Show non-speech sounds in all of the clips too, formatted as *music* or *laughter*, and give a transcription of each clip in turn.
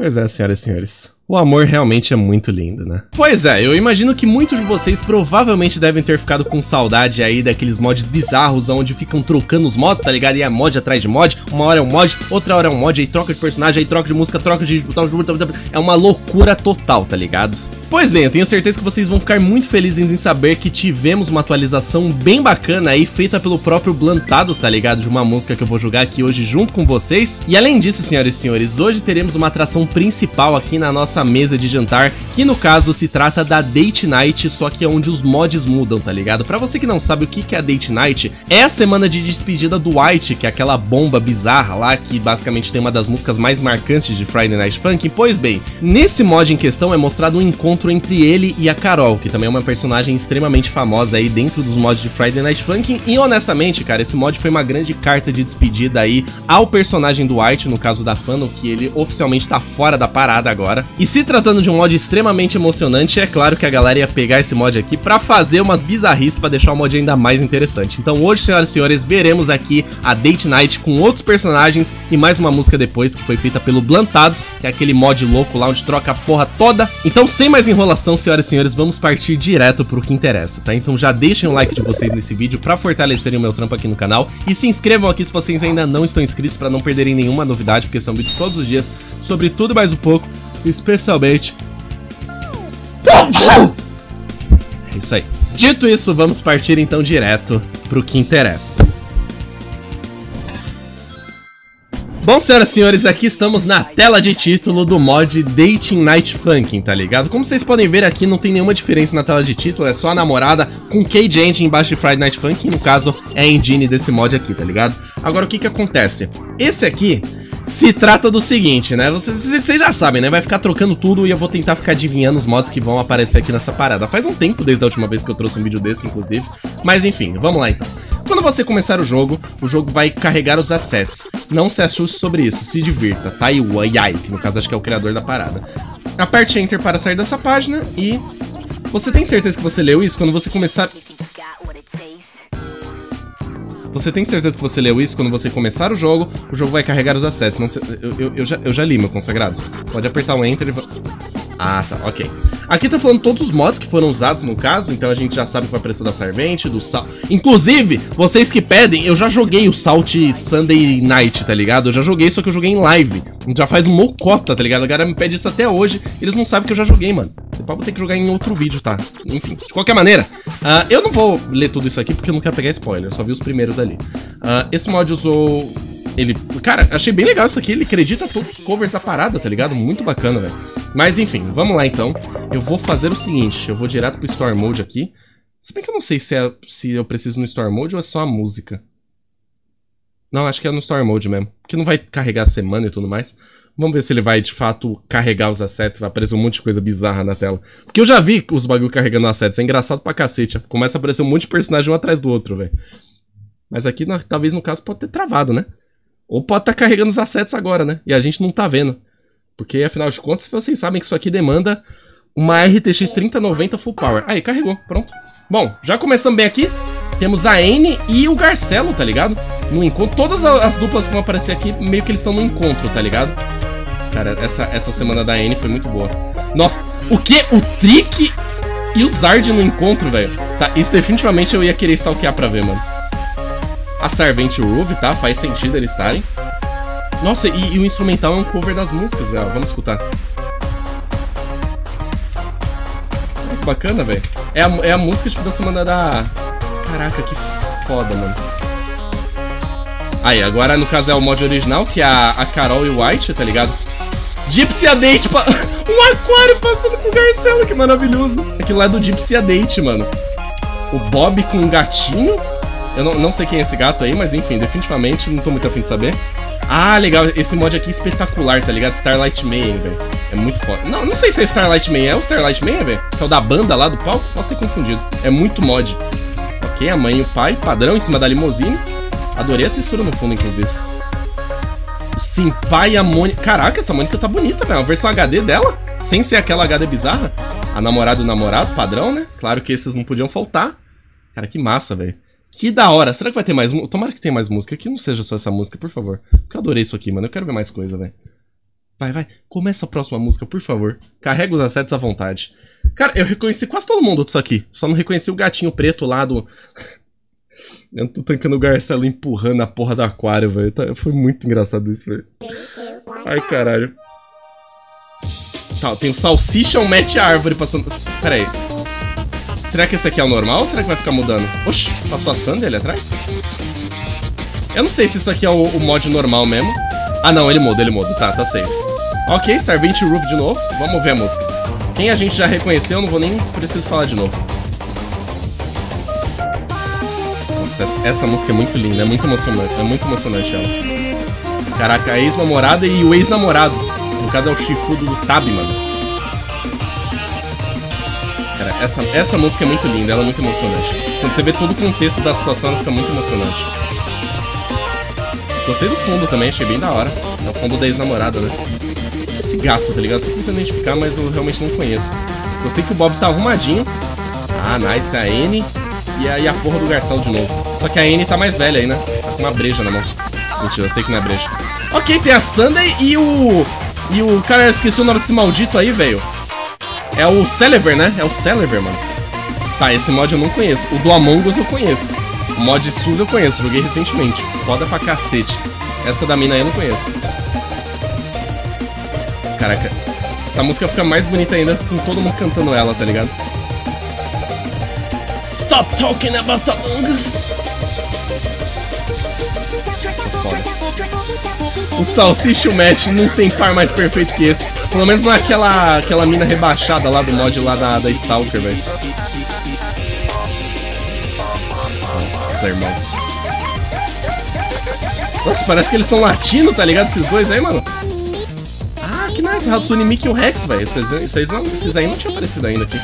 Pois é, senhoras e senhores. O amor realmente é muito lindo, né? Pois é, eu imagino que muitos de vocês provavelmente devem ter ficado com saudade aí daqueles mods bizarros onde ficam trocando os mods, tá ligado? E é mod atrás de mod, uma hora é um mod, outra hora é um mod, aí troca de personagem, aí troca de música, troca de... É uma loucura total, tá ligado? Pois bem, eu tenho certeza que vocês vão ficar muito felizes em saber que tivemos uma atualização bem bacana aí, feita pelo próprio Blantados, tá ligado? De uma música que eu vou jogar aqui hoje junto com vocês. E além disso, senhoras e senhores, hoje teremos uma atração principal aqui na nossa mesa de jantar, que no caso se trata da Date Night, só que é onde os mods mudam, tá ligado? Pra você que não sabe o que é a Date Night, é a semana de despedida do White, que é aquela bomba bizarra lá, que basicamente tem uma das músicas mais marcantes de Friday Night Funk. Pois bem, nesse mod em questão é mostrado um encontro entre ele e a Carol, que também é uma personagem extremamente famosa aí dentro dos mods de Friday Night Funkin'. E honestamente, cara, esse mod foi uma grande carta de despedida aí ao personagem do White, no caso da Fano, que ele oficialmente tá fora da parada agora. E se tratando de um mod extremamente emocionante, é claro que a galera ia pegar esse mod aqui pra fazer umas bizarrices pra deixar o mod ainda mais interessante. Então hoje, senhoras e senhores, veremos aqui a Date Night com outros personagens e mais uma música depois, que foi feita pelo Blantados, que é aquele mod louco lá onde troca a porra toda. Então, sem mais enrolação, senhoras e senhores, vamos partir direto pro que interessa, tá? Então já deixem o like de vocês nesse vídeo pra fortalecerem o meu trampo aqui no canal e se inscrevam aqui se vocês ainda não estão inscritos pra não perderem nenhuma novidade, porque são vídeos todos os dias sobre tudo mais um pouco, especialmente... É isso aí. Dito isso, vamos partir então direto pro que interessa. Bom, senhoras e senhores, aqui estamos na tela de título do mod Dating Night Funkin', tá ligado? Como vocês podem ver aqui, não tem nenhuma diferença na tela de título, é só a namorada com Cage Engine embaixo de Friday Night Funkin', no caso é a engine desse mod aqui, tá ligado? Agora, o que que acontece? Esse aqui se trata do seguinte, né? Vocês, vocês já sabem, né? Vai ficar trocando tudo e eu vou tentar ficar adivinhando os mods que vão aparecer aqui nessa parada. Faz um tempo desde a última vez que eu trouxe um vídeo desse, inclusive. Mas enfim, vamos lá então. Quando você começar o jogo, o jogo vai carregar os assets. Não se assuste sobre isso, se divirta, tá? E o Yai, que no caso acho que é o criador da parada. Aperte Enter para sair dessa página e... Você tem certeza que você leu isso? Quando você começar... Você tem certeza que você leu isso? Quando você começar o jogo, o jogo vai carregar os assets. Não eu, eu, eu, já, eu já li, meu consagrado. Pode apertar o Enter e... Ah, tá, ok. Aqui tá falando todos os mods que foram usados no caso, então a gente já sabe que vai aparecer da Servente, do Salt... Inclusive, vocês que pedem, eu já joguei o Salt Sunday Night, tá ligado? Eu já joguei, só que eu joguei em live. Já faz um mocota, tá ligado? A galera me pede isso até hoje, eles não sabem que eu já joguei, mano. Você pode ter que jogar em outro vídeo, tá? Enfim, de qualquer maneira, uh, eu não vou ler tudo isso aqui porque eu não quero pegar spoiler, eu só vi os primeiros ali. Uh, esse mod usou ele. Cara, achei bem legal isso aqui. Ele acredita todos os covers da parada, tá ligado? Muito bacana, velho. Mas enfim, vamos lá então. Eu vou fazer o seguinte: eu vou direto pro Store Mode aqui. Se bem que eu não sei se, é, se eu preciso no Store Mode ou é só a música. Não, acho que é no Store Mode mesmo. Porque não vai carregar a semana e tudo mais. Vamos ver se ele vai, de fato, carregar os assets. Vai aparecer um monte de coisa bizarra na tela. Porque eu já vi os bagulho carregando assets. É engraçado pra cacete. Começa a aparecer um monte de personagem um atrás do outro, velho. Mas aqui, talvez no caso, pode ter travado, né? Ou pode estar tá carregando os assets agora, né? E a gente não tá vendo. Porque, afinal de contas, vocês sabem que isso aqui demanda uma RTX 3090 Full Power. Aí, carregou, pronto. Bom, já começamos bem aqui. Temos a N e o Garcelo, tá ligado? No encontro. Todas as duplas que vão aparecer aqui, meio que eles estão no encontro, tá ligado? Cara, essa, essa semana da N foi muito boa. Nossa, o que? O Trick e o Zard no encontro, velho. Tá, isso definitivamente eu ia querer stalkear pra ver, mano a Servente Ruve, tá? Faz sentido eles estarem. Nossa, e, e, o instrumental é um cover das músicas, velho. Vamos escutar. que bacana, velho. É a, é a música, tipo, da semana da... Caraca, que foda, mano. Aí, agora no caso é o mod original, que é a, a Carol e o White, tá ligado? Gypsy a Date, pa... *laughs* um aquário passando com o Garcelo, que maravilhoso. Aquilo lá é do Gypsy a Date, mano. O Bob com um gatinho eu não, não sei quem é esse gato aí, mas enfim, definitivamente não tô muito afim de saber. Ah, legal, esse mod aqui é espetacular, tá ligado? Starlight Man, velho. É muito foda. Não, não sei se é Starlight Man, é o Starlight Man, velho? Que é o da banda lá do palco? Posso ter confundido. É muito mod. Ok, a mãe e o pai, padrão em cima da limousine. Adorei a textura no fundo, inclusive. O Simpai e a Mônica. Caraca, essa Mônica tá bonita, velho. A versão HD dela, sem ser aquela HD bizarra. A namorada do namorado, padrão, né? Claro que esses não podiam faltar. Cara, que massa, velho. Que da hora. Será que vai ter mais Tomara que tenha mais música. Que não seja só essa música, por favor. Porque eu adorei isso aqui, mano. Eu quero ver mais coisa, velho. Vai, vai. Começa a próxima música, por favor. Carrega os assets à vontade. Cara, eu reconheci quase todo mundo disso aqui. Só não reconheci o gatinho preto lá do... *laughs* Eu tô tancando o Garcelo empurrando a porra do aquário, velho. Tá, foi muito engraçado isso, velho. Ai, caralho. Tá, tem o salsicha ou mete a árvore passando... Pera aí. Será que esse aqui é o normal ou será que vai ficar mudando? Oxi, passou a Sandy ali atrás? Eu não sei se isso aqui é o, o mod normal mesmo. Ah, não, ele muda, ele muda. Tá, tá safe. Ok, Servant Roof de novo. Vamos ver a música. Quem a gente já reconheceu, eu não vou nem preciso falar de novo. Nossa, essa, essa música é muito linda, é muito emocionante. É muito emocionante ela. Caraca, a ex-namorada e o ex-namorado. No caso é o chifudo do Tab, mano. Essa, essa música é muito linda, ela é muito emocionante. Quando você vê todo o contexto da situação, ela fica muito emocionante. Gostei do fundo também, achei bem da hora. É o fundo da ex-namorada, né? Esse gato, tá ligado? Tô tentando identificar, mas eu realmente não conheço. Gostei que o Bob tá arrumadinho. Ah, nice, a N. E aí a porra do garçom de novo. Só que a N tá mais velha aí, né? Tá com uma breja na mão. Mentira, eu sei que não é breja. Ok, tem a Sunday e o... E o... Cara, eu esqueci o nome desse maldito aí, velho. É o Celever, né? É o Celever, mano. Tá, esse mod eu não conheço. O do Among Us eu conheço. O mod SUS eu conheço, joguei recentemente. Foda pra cacete. Essa da mina aí eu não conheço. Caraca. Essa música fica mais bonita ainda com todo mundo cantando ela, tá ligado? Stop talking about! Essa foda. O Salsicha o Matt não tem par mais perfeito que esse. Pelo menos não é aquela, aquela mina rebaixada lá do mod lá da, da Stalker, velho. Nossa, irmão. Nossa, parece que eles estão latindo, tá ligado? Esses dois aí, mano. Ah, que nice. Hatsune Mickey e o Rex, velho. Esses, esses, esses aí não tinham aparecido ainda aqui.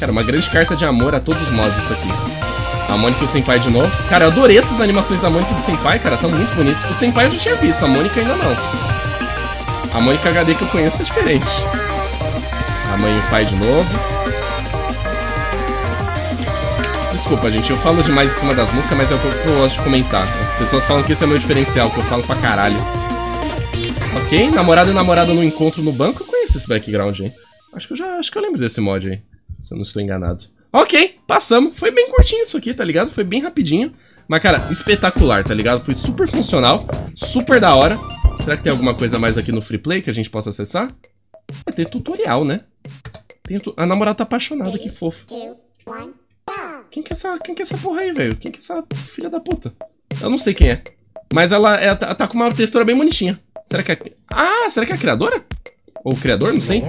Cara, uma grande carta de amor a todos os mods isso aqui. A Mônica e o Senpai de novo. Cara, eu adorei essas animações da Mônica e do Senpai, cara. Estão muito bonitos. O Senpai eu já tinha visto, a Mônica ainda não. A Mônica HD que eu conheço é diferente. A mãe e o pai de novo. Desculpa, gente, eu falo demais em cima das músicas, mas é o que eu gosto de comentar. As pessoas falam que esse é meu diferencial, que eu falo pra caralho. Ok, namorado e namorada no encontro no banco. Eu conheço esse background, hein? Acho que eu já acho que eu lembro desse mod aí. Se eu não estou enganado. Ok, passamos. Foi bem curtinho isso aqui, tá ligado? Foi bem rapidinho. Mas, cara, espetacular, tá ligado? Foi super funcional, super da hora. Será que tem alguma coisa mais aqui no Free Play que a gente possa acessar? Vai ter tutorial, né? Tem tu... A namorada tá apaixonada, que fofo. Quem que é essa, quem que é essa porra aí, velho? Quem que é essa filha da puta? Eu não sei quem é. Mas ela, ela tá com uma textura bem bonitinha. Será que é... Ah, será que é a criadora? Ou o criador? Não sei.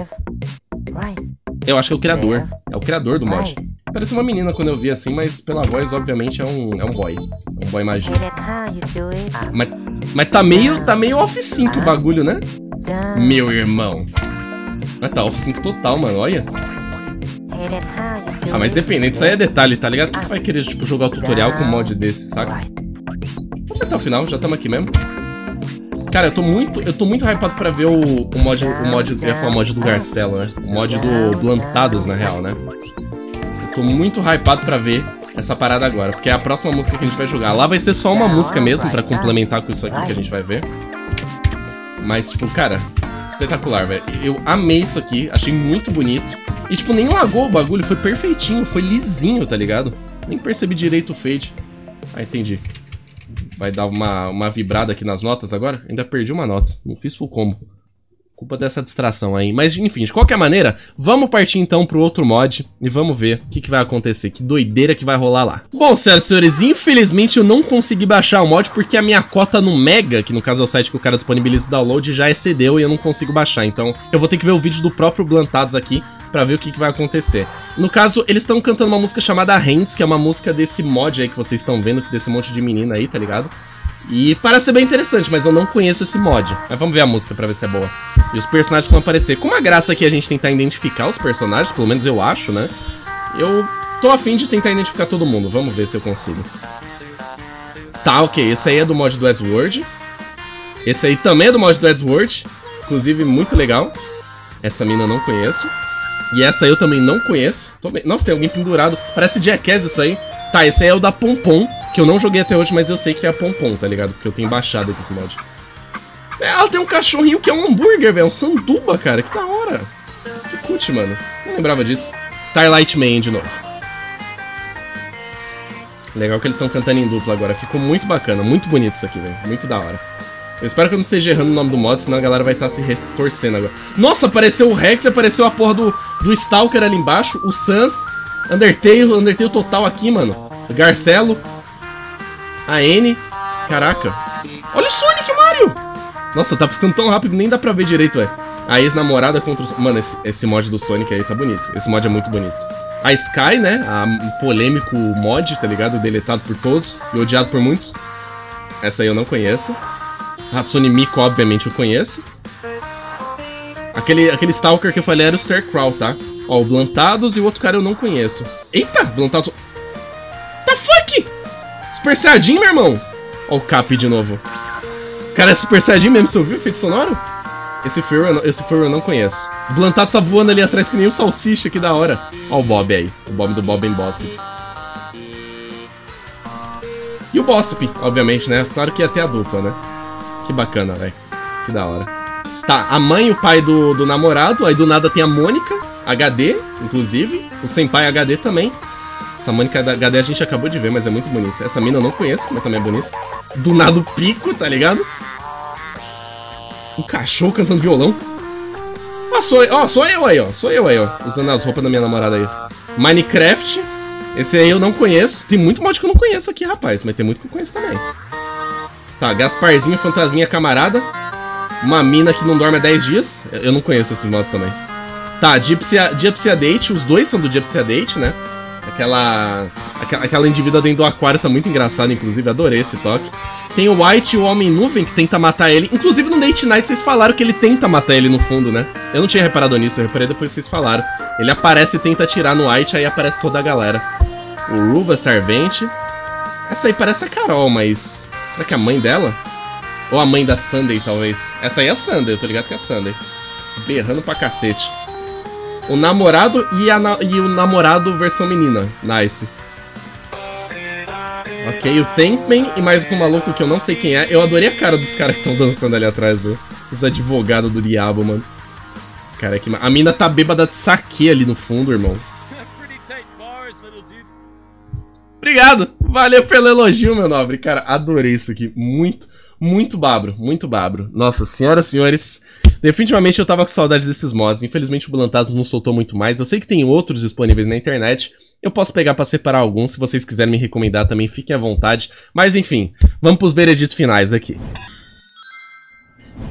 Eu acho que é o criador. É o criador do mod. Parece uma menina quando eu vi assim, mas pela voz, obviamente, é um, é um boy. É um boy magia. Mas, mas tá meio, tá meio off-sync o bagulho, né? Meu irmão. Mas tá off-sync total, mano, olha. Ah, mas dependendo, isso aí é detalhe, tá ligado? Quem que vai querer, tipo, jogar o tutorial com um mod desse, saca? Vamos até o final, já estamos aqui mesmo. Cara, eu tô muito, eu tô muito hypado pra ver o, o mod, o mod, eu ia falar mod do Garcelo, né? O mod do Blantados, na real, né? Tô muito hypado pra ver essa parada agora, porque é a próxima música que a gente vai jogar. Lá vai ser só uma música mesmo, pra complementar com isso aqui que a gente vai ver. Mas, tipo, cara, espetacular, velho. Eu amei isso aqui, achei muito bonito. E, tipo, nem lagou o bagulho, foi perfeitinho, foi lisinho, tá ligado? Nem percebi direito o fade. Ah, entendi. Vai dar uma, uma vibrada aqui nas notas agora? Ainda perdi uma nota. Não fiz full combo. Culpa dessa distração aí. Mas, enfim, de qualquer maneira, vamos partir então pro outro mod e vamos ver o que, que vai acontecer. Que doideira que vai rolar lá. Bom, senhoras e senhores, infelizmente eu não consegui baixar o mod porque a minha cota no Mega, que no caso é o site que o cara disponibiliza o download, já excedeu e eu não consigo baixar. Então, eu vou ter que ver o vídeo do próprio Blantados aqui pra ver o que, que vai acontecer. No caso, eles estão cantando uma música chamada Hands, que é uma música desse mod aí que vocês estão vendo, desse monte de menina aí, tá ligado? E parece ser bem interessante, mas eu não conheço esse mod. Mas vamos ver a música pra ver se é boa. E os personagens que vão aparecer. Com uma graça aqui a gente tentar identificar os personagens, pelo menos eu acho, né? Eu tô afim de tentar identificar todo mundo. Vamos ver se eu consigo. Tá, ok. Esse aí é do mod do Edward. Esse aí também é do mod do Edward. Inclusive, muito legal. Essa mina eu não conheço. E essa eu também não conheço. Nossa, tem alguém pendurado. Parece Jackass isso aí. Tá, esse aí é o da Pompom, que eu não joguei até hoje, mas eu sei que é a Pompom, tá ligado? Porque eu tenho baixado aqui esse mod. É, ela tem um cachorrinho que é um hambúrguer, velho. Um sanduba, cara. Que da hora. Que cut, mano. Não lembrava disso. Starlight Man de novo. Legal que eles estão cantando em dupla agora. Ficou muito bacana. Muito bonito isso aqui, velho. Muito da hora. Eu espero que eu não esteja errando o nome do mod, senão a galera vai estar tá se retorcendo agora. Nossa, apareceu o Rex, apareceu a porra do, do Stalker ali embaixo, o Sans, Undertale, Undertale total aqui, mano. Garcelo, a N. Caraca. Olha o Sonic, Mario! Nossa, tá piscando tão rápido, nem dá pra ver direito, velho. A ex-namorada contra o... Mano, esse, esse mod do Sonic aí tá bonito. Esse mod é muito bonito. A Sky, né? A polêmico mod, tá ligado? Deletado por todos e odiado por muitos. Essa aí eu não conheço. Hatsune Miku, obviamente, eu conheço. Aquele, aquele Stalker que eu falei era o Starcrawl, tá? Ó, o Blantados e o outro cara eu não conheço. Eita, Blantados... Super Saiyajin, meu irmão? Ó o Cap de novo. Cara, é Super Saiyajin mesmo, você ouviu o efeito sonoro? Esse Furry, esse Furry eu não conheço. O voando ali atrás que nem um salsicha, que da hora. Ó o Bob aí. O Bob do Bob em Bossip. E o Bossip, obviamente, né? Claro que ia ter a dupla, né? Que bacana, velho. Que da hora. Tá, a mãe e o pai do, do namorado. Aí do nada tem a Mônica, HD, inclusive. O Senpai HD também. Essa Mônica HD a gente acabou de ver, mas é muito bonita. Essa mina eu não conheço, mas também é bonita. Do nada o pico, tá ligado? Um cachorro cantando violão. Ó, sou, ó, sou eu aí, ó. Sou eu aí, ó. Usando as roupas da minha namorada aí. Minecraft. Esse aí eu não conheço. Tem muito mod que eu não conheço aqui, rapaz. Mas tem muito que eu conheço também. Tá, Gasparzinho, Fantasminha Camarada. Uma mina que não dorme há 10 dias. Eu não conheço esses mods também. Tá, Gypsy Date. Os dois são do Gypsy Date, né? Aquela, aquela, aquela indivídua dentro do aquário tá muito engraçada, inclusive. Adorei esse toque. Tem o White e o Homem-Nuvem que tenta matar ele. Inclusive no Date Night vocês falaram que ele tenta matar ele no fundo, né? Eu não tinha reparado nisso, eu reparei depois que vocês falaram. Ele aparece e tenta atirar no White, aí aparece toda a galera. O Ruva, Servente. Essa aí parece a Carol, mas Será que é a mãe dela? Ou a mãe da Sunday, talvez? Essa aí é a Sunday, eu tô ligado que é a Sunday. Berrando pra cacete. O namorado e, a na e o namorado versão menina. Nice. Ok, o Tankman e mais um maluco que eu não sei quem é. Eu adorei a cara dos caras que estão dançando ali atrás, viu? Os advogados do diabo, mano. Cara, que... A mina tá bêbada de saque ali no fundo, irmão. Obrigado! Valeu pelo elogio, meu nobre. Cara, adorei isso aqui. Muito, muito babro, muito babro. Nossa, senhoras e senhores, definitivamente eu tava com saudade desses mods. Infelizmente o Bulantados não soltou muito mais. Eu sei que tem outros disponíveis na internet. Eu posso pegar para separar alguns, se vocês quiserem me recomendar também, fiquem à vontade. Mas enfim, vamos pros vereditos finais aqui.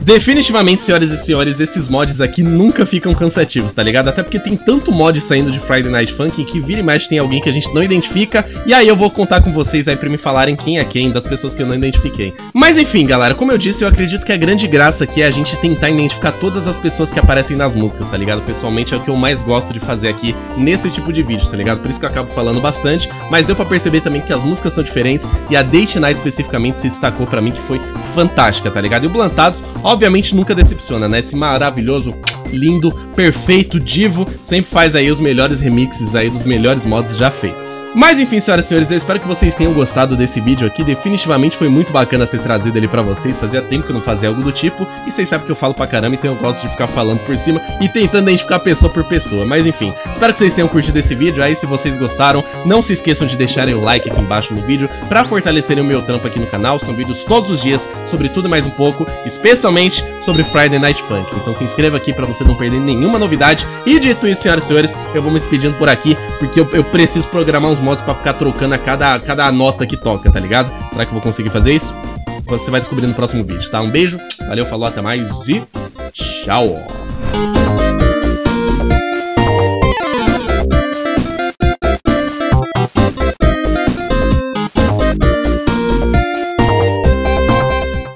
Definitivamente, senhoras e senhores, esses mods aqui nunca ficam cansativos, tá ligado? Até porque tem tanto mod saindo de Friday Night Funkin' que vira e mexe tem alguém que a gente não identifica, e aí eu vou contar com vocês aí pra me falarem quem é quem das pessoas que eu não identifiquei. Mas enfim, galera, como eu disse, eu acredito que a grande graça aqui é a gente tentar identificar todas as pessoas que aparecem nas músicas, tá ligado? Pessoalmente é o que eu mais gosto de fazer aqui nesse tipo de vídeo, tá ligado? Por isso que eu acabo falando bastante, mas deu pra perceber também que as músicas estão diferentes, e a Date Night especificamente se destacou pra mim que foi fantástica, tá ligado? E o Blantados, obviamente, nunca decepciona, né? Esse maravilhoso lindo, perfeito, divo, sempre faz aí os melhores remixes aí dos melhores mods já feitos. Mas enfim, senhoras e senhores, eu espero que vocês tenham gostado desse vídeo aqui, definitivamente foi muito bacana ter trazido ele pra vocês, fazia tempo que eu não fazia algo do tipo, e vocês sabem que eu falo pra caramba, então eu gosto de ficar falando por cima e tentando identificar pessoa por pessoa, mas enfim, espero que vocês tenham curtido esse vídeo, aí se vocês gostaram, não se esqueçam de deixarem o like aqui embaixo no vídeo, pra fortalecerem o meu trampo aqui no canal, são vídeos todos os dias sobre tudo mais um pouco, especialmente sobre Friday Night Funk, então se inscreva aqui pra você não perder nenhuma novidade. E dito isso, senhoras e senhores, eu vou me despedindo por aqui, porque eu, eu preciso programar uns mods pra ficar trocando a cada, cada nota que toca, tá ligado? Será que eu vou conseguir fazer isso? Você vai descobrir no próximo vídeo, tá? Um beijo, valeu, falou, até mais e tchau!